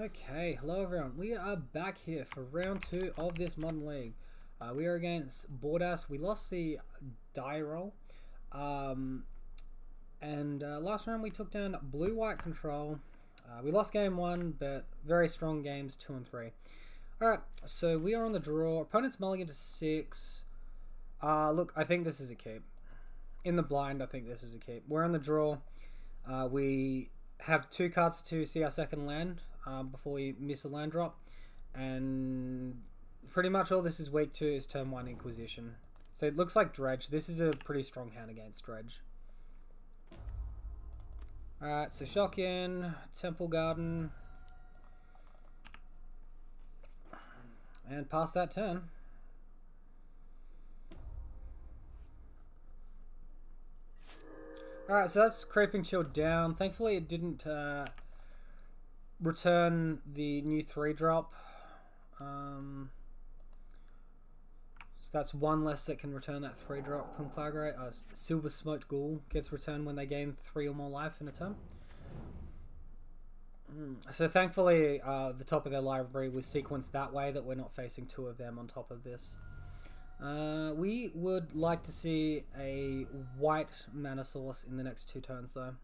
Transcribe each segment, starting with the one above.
Okay, hello everyone. We are back here for round two of this Modern League. Uh, we are against Bordas. We lost the die roll. Um, and uh, last round we took down Blue-White Control. Uh, we lost game one, but very strong games two and three. Alright, so we are on the draw. Opponent's mulligan to six. Uh, look, I think this is a keep. In the blind, I think this is a keep. We're on the draw. Uh, we have two cards to see our second land um, before you miss a land drop. And pretty much all this is weak to is turn 1 Inquisition. So it looks like Dredge. This is a pretty strong hand against Dredge. Alright, so Shock in, Temple Garden. And pass that turn. Alright, so that's Creeping Chill down. Thankfully it didn't uh, return the new 3 drop. Um, so that's one less that can return that 3 drop from Conflagrate. Uh, Silversmote Ghoul gets returned when they gain 3 or more life in a turn. Hmm, so thankfully uh, the top of their library was sequenced that way that we're not facing two of them on top of this. Uh, we would like to see a white mana source in the next two turns though.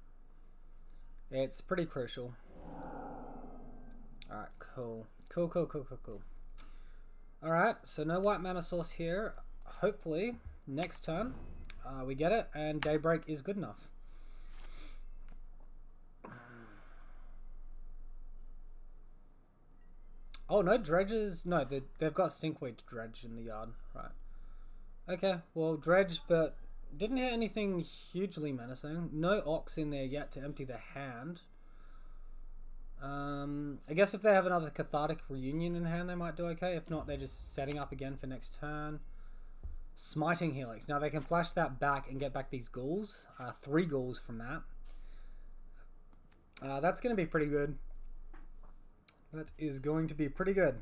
It's pretty crucial. Alright, cool. Cool, cool, cool, cool, cool. Alright, so no white mana source here. Hopefully, next turn, uh, we get it, and Daybreak is good enough. Oh, no dredges. No, they, they've got stinkweed to dredge in the yard. Right. Okay, well, dredge, but didn't hit anything hugely menacing. No ox in there yet to empty the hand. Um, I guess if they have another Cathartic Reunion in hand, they might do okay. If not, they're just setting up again for next turn. Smiting Helix. Now, they can flash that back and get back these ghouls. Uh, three ghouls from that. Uh, that's going to be pretty good. That is going to be pretty good.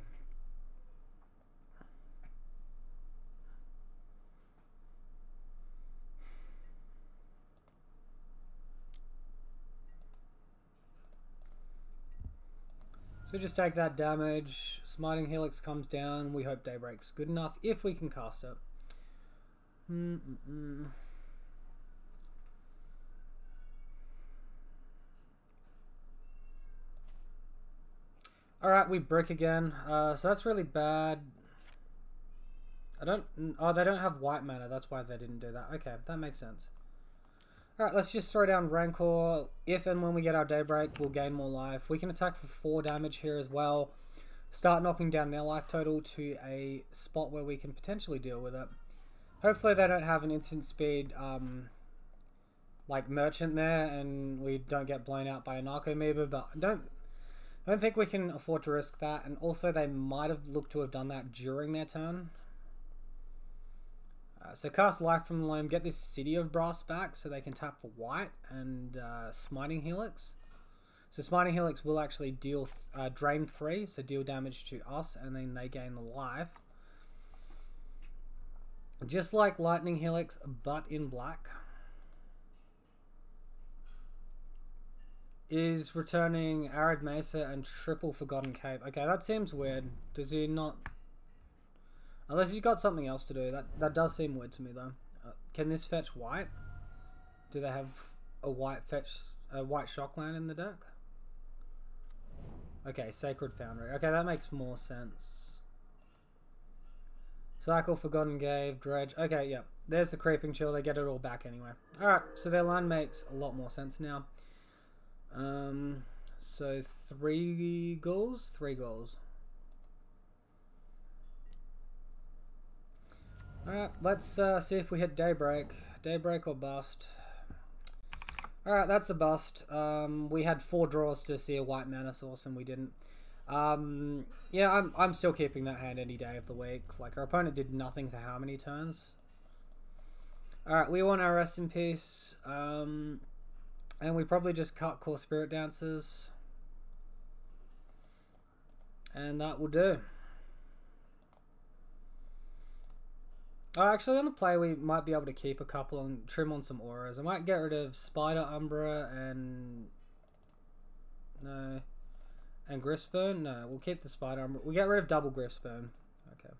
So just take that damage. Smiting Helix comes down. We hope Daybreak's good enough if we can cast it. Mm -mm -mm. Alright, we brick again. Uh, so that's really bad. I don't... Oh, they don't have white mana. That's why they didn't do that. Okay, that makes sense. Alright, let's just throw down Rancor. If and when we get our Daybreak, we'll gain more life. We can attack for 4 damage here as well. Start knocking down their life total to a spot where we can potentially deal with it. Hopefully they don't have an instant speed um, like merchant there and we don't get blown out by a Narcomoeba, but I don't I don't think we can afford to risk that, and also they might have looked to have done that during their turn. Uh, so cast Life from the Loam, get this City of Brass back so they can tap for white and uh, Smiting Helix. So Smiting Helix will actually deal uh, drain 3, so deal damage to us, and then they gain the life. Just like Lightning Helix, but in black. Is returning Arid Mesa and Triple Forgotten Cave. Okay, that seems weird. Does he not Unless he's got something else to do. That that does seem weird to me though. Uh, can this fetch white? Do they have a white fetch a white shock shockland in the deck? Okay, Sacred Foundry. Okay, that makes more sense. Cycle, Forgotten Cave, Dredge. Okay, yeah. There's the Creeping Chill. They get it all back anyway. Alright, so their line makes a lot more sense now. Um, so three ghouls? Three ghouls. Alright, let's uh, see if we hit Daybreak. Daybreak or bust. Alright, that's a bust. Um, we had four draws to see a white mana source and we didn't. Um, yeah, I'm, I'm still keeping that hand any day of the week. Like, our opponent did nothing for how many turns? Alright, we want our Rest in Peace. Um, and we probably just cut Kor Spiritdancers. And that will do. Oh, actually, on the play, we might be able to keep a couple and trim on some auras. I might get rid of Spider Umbra and... No. And Gryff's Boon? No, we'll keep the Spider Umbra. We get rid of double Gryff's Boon. Okay.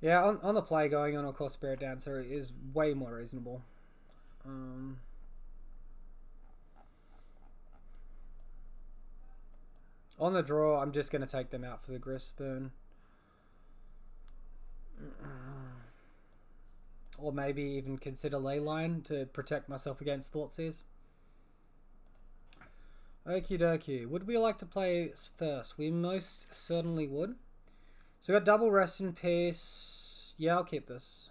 Yeah, on, on the play going on, of course, Spirit Dancer is way more reasonable. Um, on the draw, I'm just going to take them out for the Gryff's Boon. Or maybe even consider Leyline to protect myself against Thoughtseize. Okie dokie. Would we like to play first? We most certainly would. So we got double rest in peace. Yeah, I'll keep this.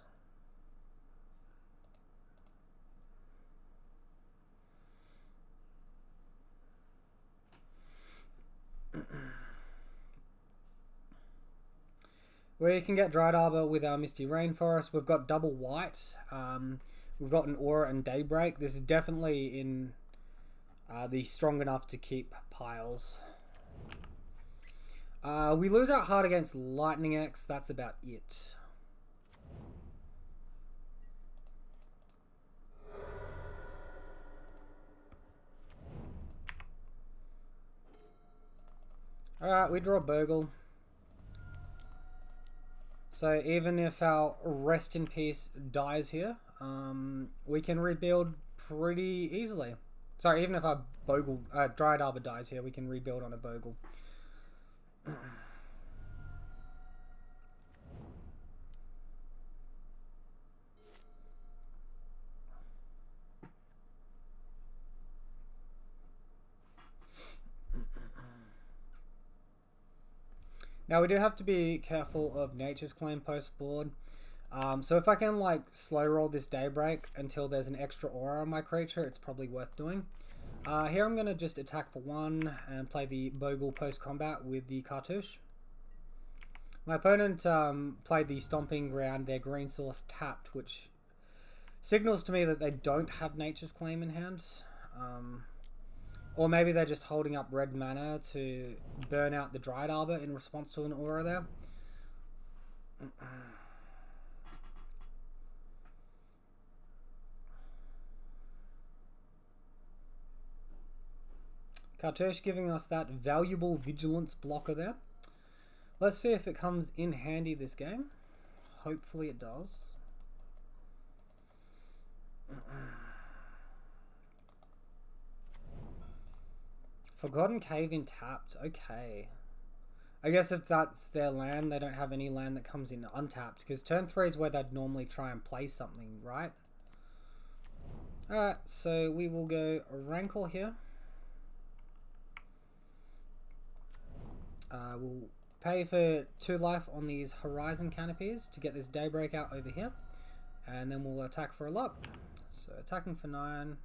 we can get Dryad Arbor with our Misty Rainforest. We've got double white. Um, we've got an Aura and Daybreak. This is definitely in uh, the strong enough to keep piles. Uh, we lose out hard against Lightning Axe. That's about it. Alright, we draw Bogle. So even if our Rest in Peace dies here, um, we can rebuild pretty easily. Sorry, even if our Bogle, uh, Dryad Arbor dies here, we can rebuild on a Bogle. Now we do have to be careful of Nature's Claim post board. Um, so if I can like slow roll this Daybreak until there's an extra aura on my creature, it's probably worth doing. Uh, here I'm going to just attack for one and play the Bogle post combat with the Cartouche. My opponent um, played the Stomping Ground, their green source tapped, which signals to me that they don't have Nature's Claim in hand. Um, or maybe they're just holding up red mana to burn out the Dryad Arbor in response to an aura there. Cartouche giving us that valuable vigilance blocker there. Let's see if it comes in handy this game. Hopefully it does. Forgotten Cave in tapped. Okay. I guess if that's their land, they don't have any land that comes in untapped. Because turn 3 is where they'd normally try and play something, right? Alright, so we will go Rancor here. Uh, we'll pay for 2 life on these Horizon Canopies to get this Daybreak out over here. And then we'll attack for a lot. So attacking for 9.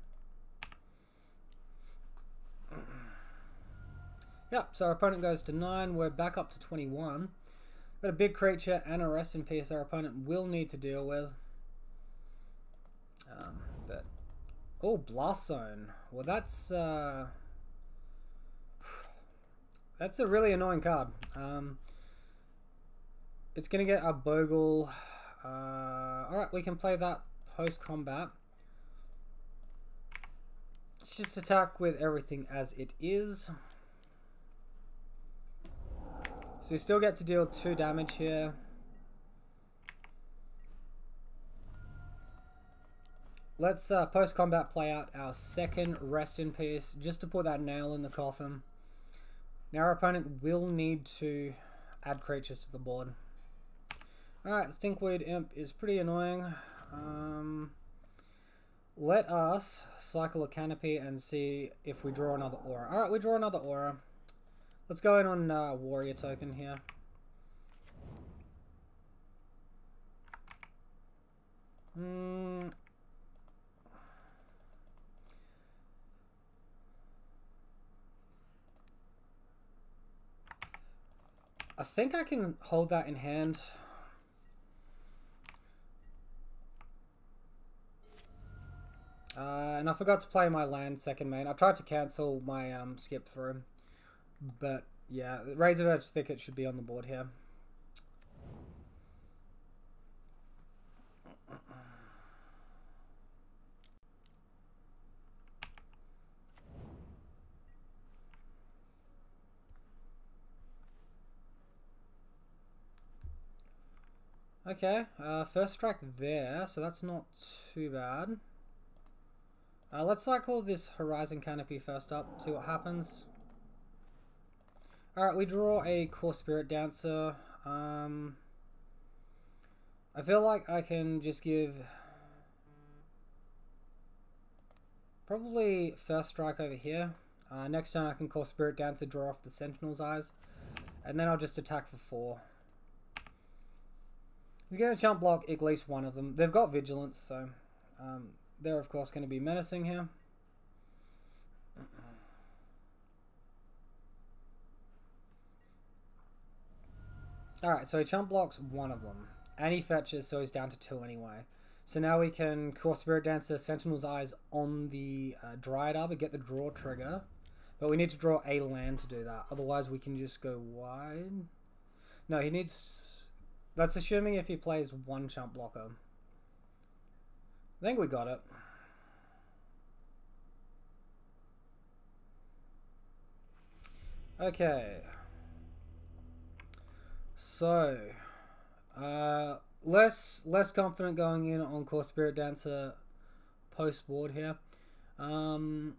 Yep, so our opponent goes to 9. We're back up to 21. Got a big creature and a rest in peace our opponent will need to deal with. Um, but Oh, Blast Zone. Well, that's... Uh, that's a really annoying card. Um, it's going to get a Bogle. Uh, Alright, we can play that post-combat. Let's just attack with everything as it is. So we still get to deal 2 damage here. Let's uh, post-combat play out our second Rest in Peace, just to put that nail in the coffin. Now our opponent will need to add creatures to the board. Alright, Stinkweed Imp is pretty annoying. Um, let us cycle a canopy and see if we draw another aura. Alright, we draw another aura. Let's go in on uh, warrior token here. Hmm. I think I can hold that in hand. Uh, and I forgot to play my land second main. I tried to cancel my um, skip through. But yeah, Razor Edge Thicket should be on the board here. Okay, uh, first strike there, so that's not too bad. Uh, let's cycle this Horizon Canopy first up, see what happens. Alright, we draw a Kor Spiritdancer. Um, I feel like I can just give... Probably first strike over here. Uh, next turn I can Kor Spiritdancer, draw off the Sentinel's Eyes. And then I'll just attack for four. He's going to chump block at least one of them. They've got Vigilance, so um, they're of course going to be menacing here. Alright, so chump blocks one of them. And he fetches, so he's down to two anyway. So now we can Kor Spiritdancer Sentinel's Eyes on the uh, Dryad Arbor, get the draw trigger. But we need to draw a land to do that. Otherwise we can just go wide. No, he needs... That's assuming if he plays one chump blocker. I think we got it. Okay. So, uh, less less confident going in on Kor Spiritdancer post board here. Um,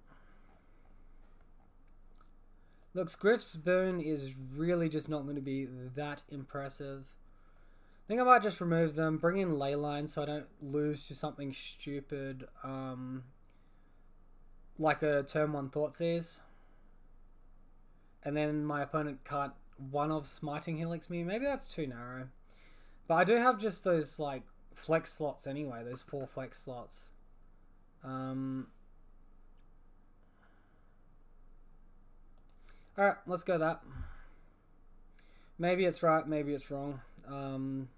looks Gryff's Boon is really just not going to be that impressive. I think I might just remove them, bring in Leyline so I don't lose to something stupid um, like a turn 1 Thoughtseize. And then my opponent can't one of Smiting Helix me. Maybe that's too narrow. But I do have just those like flex slots anyway, those four flex slots. Um, Alright, let's go that. Maybe it's right, maybe it's wrong. Um,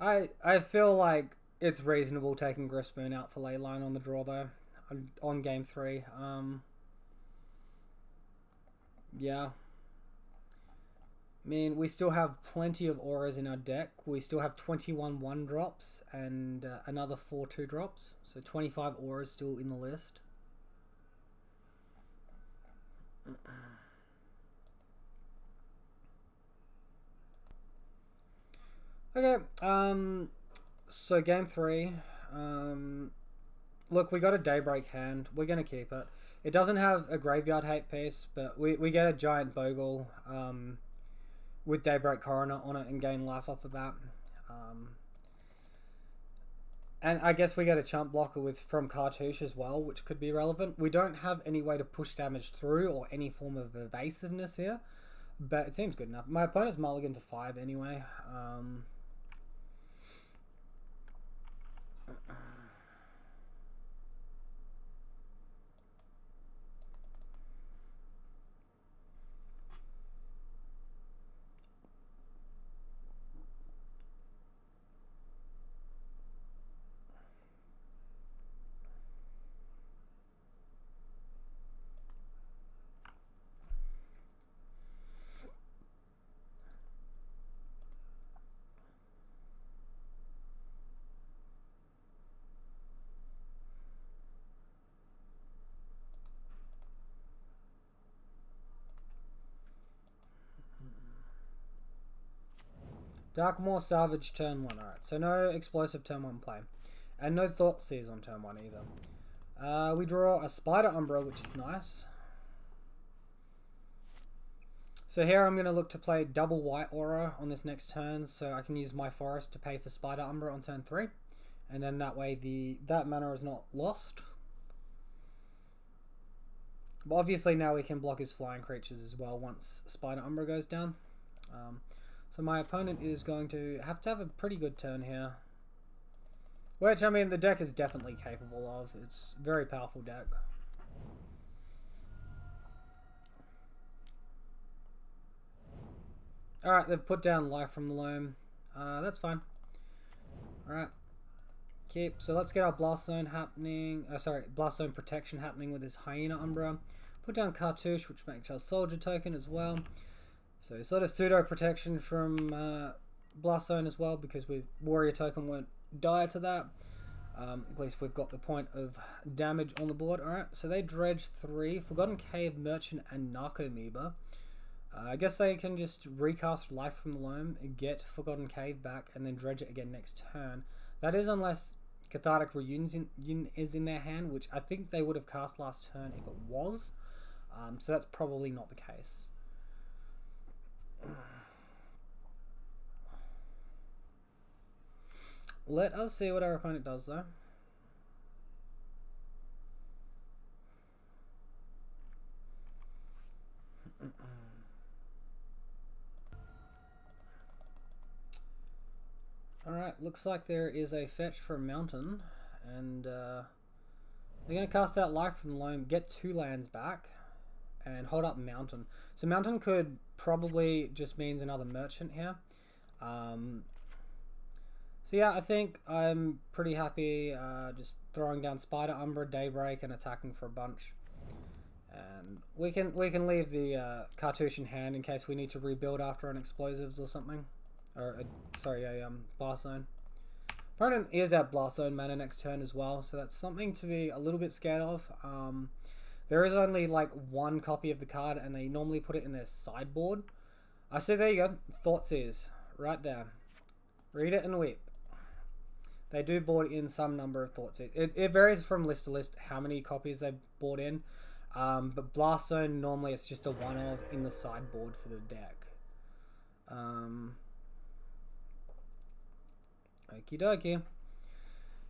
I I feel like it's reasonable taking Gryff's Boon out for Leyline on the draw though, on, on game three. Um, yeah. I mean, we still have plenty of auras in our deck. We still have 21 1 drops and uh, another 4 2 drops. So 25 auras still in the list. Okay, um, so game three. Um, look, we got a Daybreak hand. We're going to keep it. It doesn't have a Graveyard Hate piece, but we, we get a Giant Bogle um, with Daybreak Coronet on it and gain life off of that. Um, and I guess we get a chump blocker with from Cartouche as well, which could be relevant. We don't have any way to push damage through or any form of evasiveness here, but it seems good enough. My opponent's mulligan to 5 anyway. Um, Darkmoor Salvage turn 1. Alright, so no explosive turn 1 play. And no Thought Thoughtseize on turn 1 either. Uh, we draw a Spider Umbra, which is nice. So here I'm going to look to play double white aura on this next turn, so I can use my forest to pay for Spider Umbra on turn 3. And then that way the that mana is not lost. But obviously now we can block his flying creatures as well once Spider Umbra goes down. Um, so my opponent is going to have to have a pretty good turn here. Which, I mean, the deck is definitely capable of. It's a very powerful deck. Alright, they've put down Life from the Loam. Uh, that's fine. Alright. Keep. So let's get our Blast Zone happening. Uh, sorry, Blast Zone protection happening with this Hyena Umbra. Put down Cartouche, which makes our Soldier token as well. So sort of pseudo protection from uh, Blast Zone as well because we Warrior token won't die to that. Um, at least we've got the point of damage on the board. Alright, so they dredge three. Forgotten Cave, Merchant, and Narcomoeba. Uh, I guess they can just recast Life from the Loam, get Forgotten Cave back, and then dredge it again next turn. That is unless Cathartic Reunion is in their hand, which I think they would have cast last turn if it was. Um, so that's probably not the case. Let us see what our opponent does though. Alright, looks like there is a fetch for a Mountain, and uh, they're going to cast out Life from Loam, get two lands back, and hold up Mountain. So Mountain could probably just means another Merchant here. Um, so yeah, I think I'm pretty happy uh, just throwing down Spider Umbra, Daybreak, and attacking for a bunch. And we can we can leave the uh, cartouche in hand in case we need to rebuild after an explosives or something or a, sorry, a um, blast zone. Opponent is at blast zone mana next turn as well, so that's something to be a little bit scared of. Um, there is only like one copy of the card, and they normally put it in their sideboard. I uh, see. There you go. Thoughtseize right there. Read it and weep. They do board in some number of thoughts. It, it varies from list to list how many copies they bought in. Um, but Blast Zone normally it's just a one of in the sideboard for the deck. Um, Okie dokie.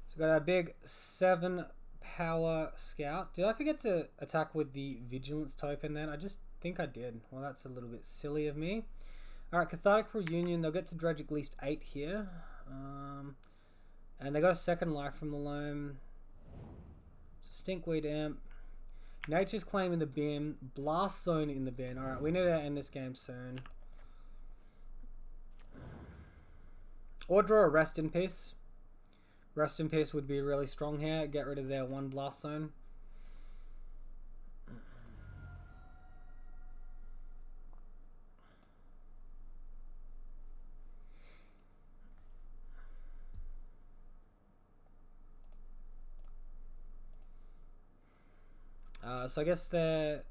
So got our big seven power scout. Did I forget to attack with the vigilance token then? I just think I did. Well, that's a little bit silly of me. Alright, Cathartic Reunion. They'll get to dredge at least eight here. Um, and they got a second life from the loam. So Stinkweed Imp. Nature's Claim in the bin. Blast Zone in the bin. Alright, we need to end this game soon. Or draw a Rest in Peace. Rest in Peace would be really strong here. Get rid of their one blast zone. Uh, so I guess they're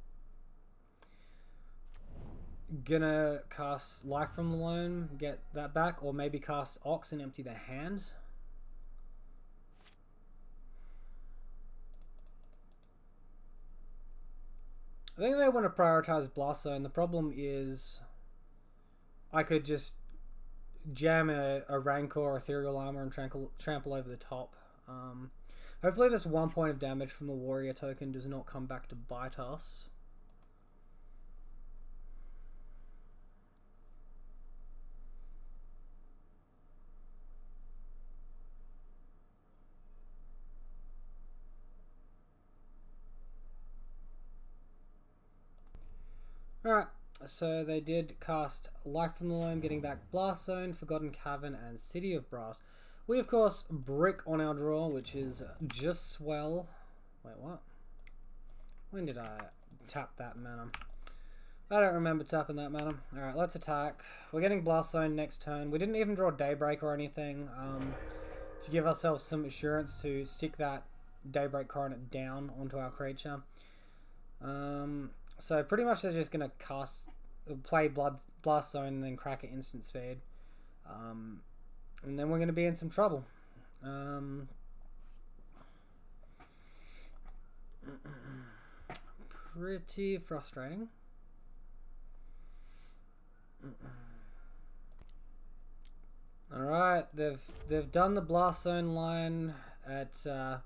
gonna cast Life from the Loam, get that back, or maybe cast Ox and empty their hand. I think they want to prioritize Blast and The problem is I could just jam a, a Rancor or Ethereal Armor and trample, trample over the top. Um, hopefully this one point of damage from the Warrior token does not come back to bite us. Alright, so they did cast Life from the Loam, getting back Blast Zone, Forgotten Cavern, and City of Brass. We, of course, Brick on our draw, which is just swell. Wait, what? When did I tap that mana? I don't remember tapping that mana. Alright, let's attack. We're getting Blast Zone next turn. We didn't even draw Daybreak or anything um, to give ourselves some assurance to stick that Daybreak Coronet down onto our creature. Um, so pretty much they're just gonna cast, play Blood Blast Zone and then crack at instant speed, um, and then we're gonna be in some trouble. Um, pretty frustrating. All right, they've they've done the blast zone line at uh,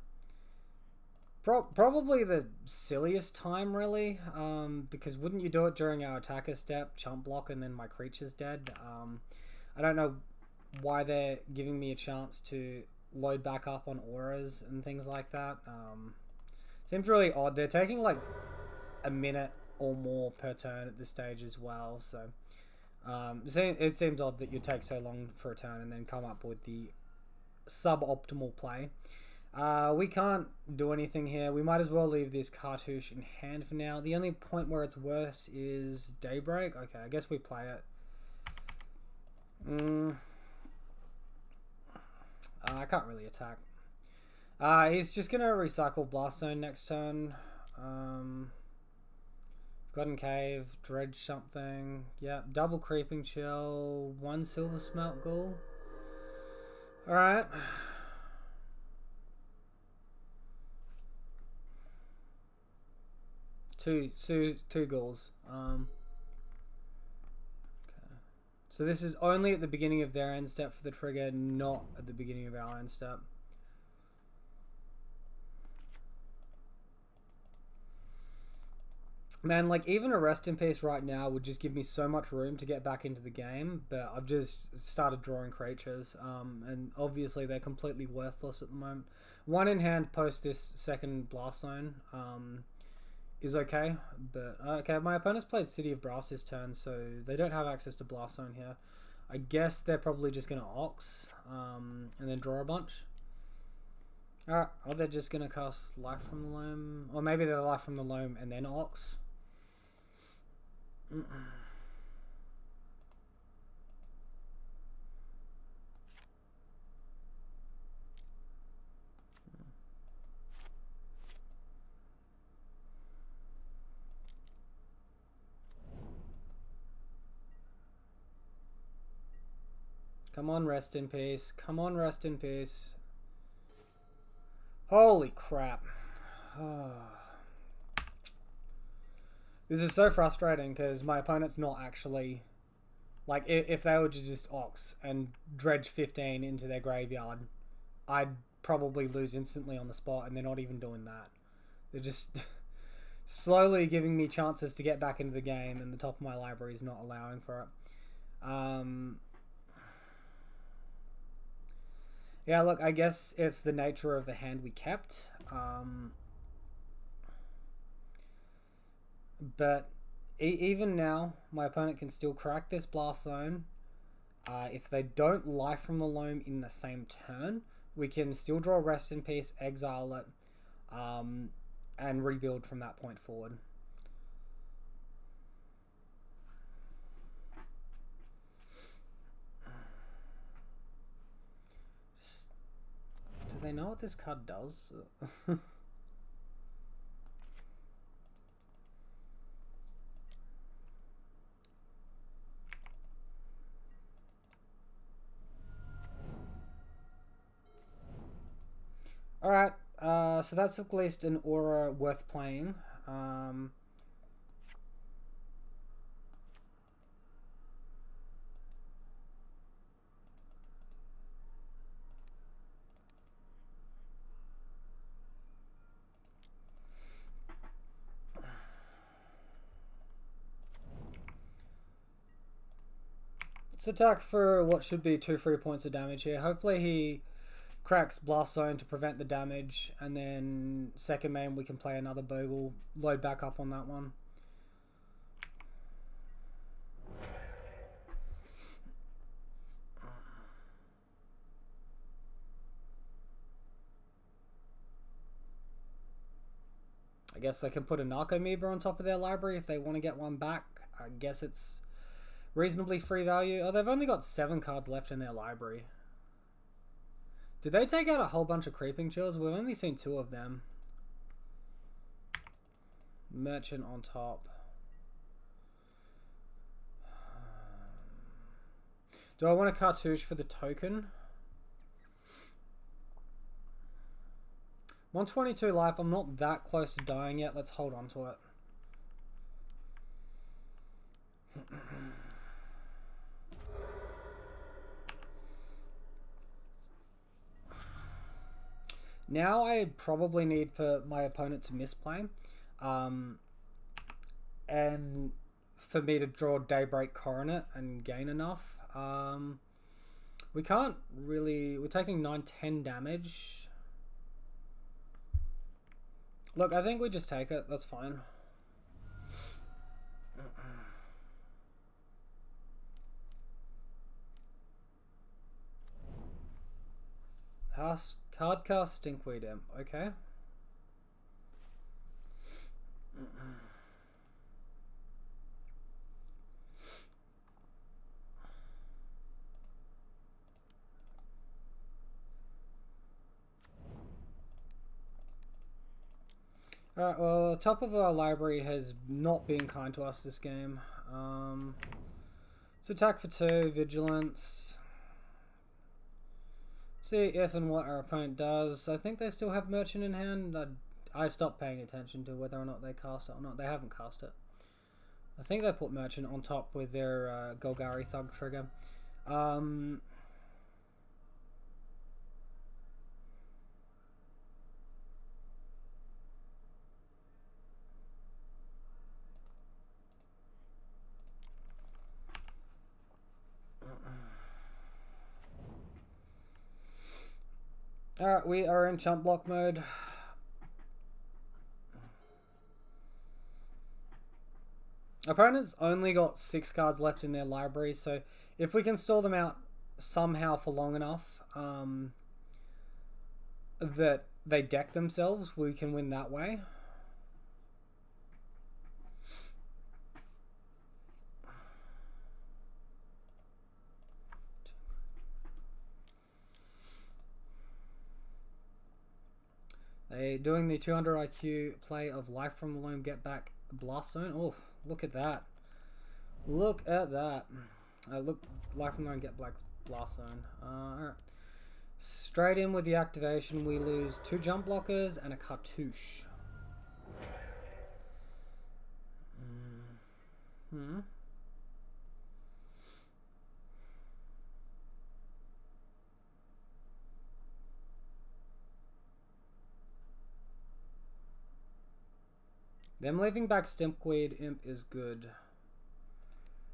Pro probably the silliest time, really, um, because wouldn't you do it during our attacker step, chump block, and then my creature's dead? Um, I don't know why they're giving me a chance to load back up on auras and things like that. Um, seems really odd. They're taking like a minute or more per turn at this stage as well, so um, it seems odd that you take so long for a turn and then come up with the suboptimal play. Uh, we can't do anything here. We might as well leave this cartouche in hand for now. The only point where it's worse is Daybreak. Okay, I guess we play it. Mm. Uh, I can't really attack. Uh, he's just going to recycle Blast Zone next turn. Um, Garden Cave, Dredge something. Yep, double Creeping Chill, one Silversmote Ghoul. Alright. Two, two, two ghouls. Um, okay. So this is only at the beginning of their end step for the trigger, not at the beginning of our end step. Man, like even a rest in peace right now would just give me so much room to get back into the game, but I've just started drawing creatures, um, and obviously they're completely worthless at the moment. One in hand post this second blast zone um, is okay, but uh, okay. My opponent's played City of Brass this turn, so they don't have access to blast zone here. I guess they're probably just gonna ox um, and then draw a bunch. Alright, or they're just gonna cast Life from the Loam, or maybe they're Life from the Loam and then ox. Come on, rest in peace. Come on, rest in peace. Holy crap. This is so frustrating because my opponent's not actually like if, if they were to just ox and dredge 15 into their graveyard, I'd probably lose instantly on the spot, and they're not even doing that. They're just slowly giving me chances to get back into the game, and the top of my library is not allowing for it. Um, yeah, look, I guess it's the nature of the hand we kept. Um, But e even now, my opponent can still crack this blast zone. Uh, if they don't life from the loam in the same turn, we can still draw rest in peace, exile it, um, and rebuild from that point forward. Do they know what this card does? Alright, uh, so that's at least an aura worth playing. Um, Attack for what should be two free points of damage here. Hopefully he cracks Blast Zone to prevent the damage, and then second main we can play another Bogle, load back up on that one. I guess they can put a Narco Narcomoeba on top of their library if they want to get one back. I guess it's reasonably free value. Oh, they've only got seven cards left in their library. Did they take out a whole bunch of creeping chills? We've only seen two of them. Merchant on top. Do I want a cartouche for the token? 122 life. I'm not that close to dying yet. Let's hold on to it. Now I probably need for my opponent to misplay. Um, and for me to draw Daybreak Coronet and gain enough. Um, we can't really... We're taking 9-10 damage. Look, I think we just take it. That's fine. House Cardcast Stinkweed Imp, okay. Alright, well, the top of our library has not been kind to us this game. Um, it's attack for two, vigilance. See if and what our opponent does. I think they still have merchant in hand. I, I stopped paying attention to whether or not they cast it or not. They haven't cast it. I think they put merchant on top with their uh, Golgari Thug trigger. Um, Alright, we are in chump block mode. Opponents only got six cards left in their library, so if we can store them out somehow for long enough um, that they deck themselves, we can win that way. Doing the 200 IQ play of Life from the Loam Get Back Blast Zone. Oh, look at that. Look at that. Uh, look, Life from the Loam Get Back Blast Zone. Uh, Alright. Straight in with the activation, we lose two jump blockers and a cartouche. Mm hmm. Them leaving back Stinkweed Imp is good.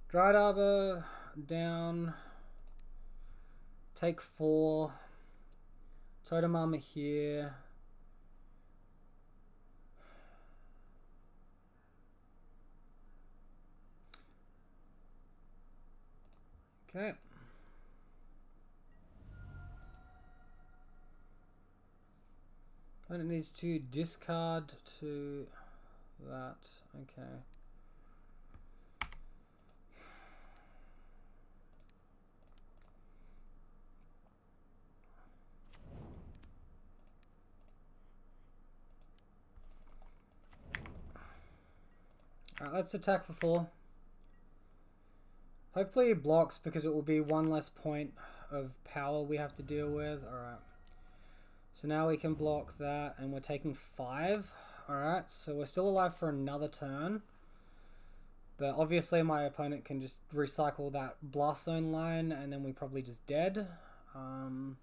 Dryad Arbor down. Take four. Totem Armor here. Okay. It needs to discard to that. Okay. Alright, let's attack for four. Hopefully blocks because it will be one less point of power we have to deal with. Alright. So now we can block that and we're taking five. Alright, so we're still alive for another turn. But obviously my opponent can just recycle that blast zone line and then we're probably just dead. Um,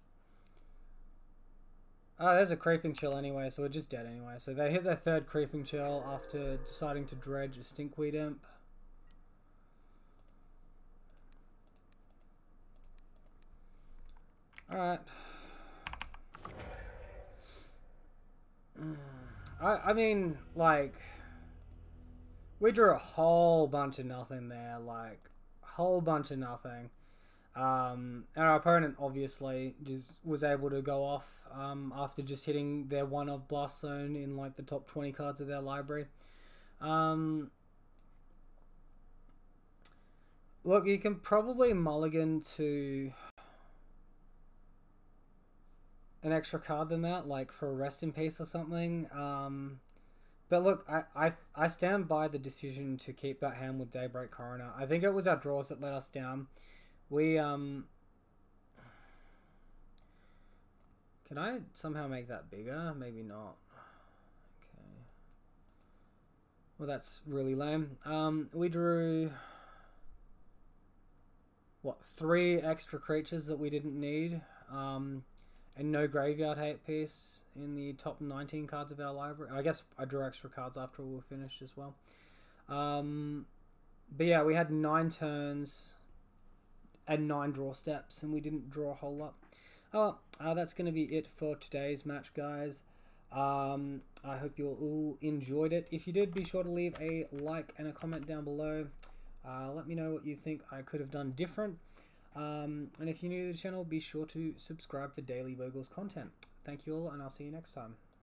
oh, there's a creeping chill anyway, so we're just dead anyway. So they hit their third creeping chill after deciding to dredge a stinkweed imp. Alright. Mm. I, I mean, like, we drew a whole bunch of nothing there, like, whole bunch of nothing. Um, our opponent obviously just was able to go off um, after just hitting their one of Blast Zone in like the top 20 cards of their library. Um, look, you can probably mulligan to an extra card than that, like for a rest in peace or something. Um, but look, I, I, I stand by the decision to keep that hand with Daybreak Coronet. I think it was our draws that let us down. We, um... Can I somehow make that bigger? Maybe not. Okay. Well, that's really lame. Um, we drew... What, three extra creatures that we didn't need. Um, and no graveyard hate piece in the top 19 cards of our library. I guess I draw extra cards after we are finished as well. Um, but yeah, we had nine turns and nine draw steps, and we didn't draw a whole lot. Oh, uh, that's going to be it for today's match, guys. Um, I hope you all enjoyed it. If you did, be sure to leave a like and a comment down below. Uh, let me know what you think I could have done different. Um, and if you're new to the channel, be sure to subscribe for daily Bogles content. Thank you all, and I'll see you next time.